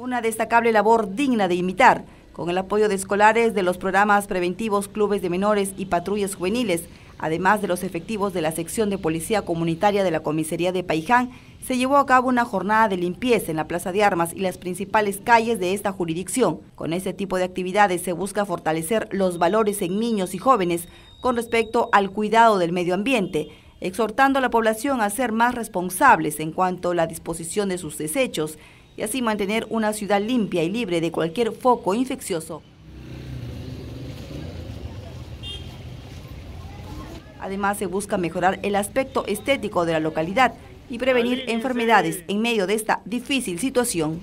Una destacable labor digna de imitar, con el apoyo de escolares de los programas preventivos, clubes de menores y patrullas juveniles, además de los efectivos de la sección de policía comunitaria de la comisaría de Paiján, se llevó a cabo una jornada de limpieza en la Plaza de Armas y las principales calles de esta jurisdicción. Con este tipo de actividades se busca fortalecer los valores en niños y jóvenes con respecto al cuidado del medio ambiente, exhortando a la población a ser más responsables en cuanto a la disposición de sus desechos y así mantener una ciudad limpia y libre de cualquier foco infeccioso. Además, se busca mejorar el aspecto estético de la localidad y prevenir enfermedades en medio de esta difícil situación.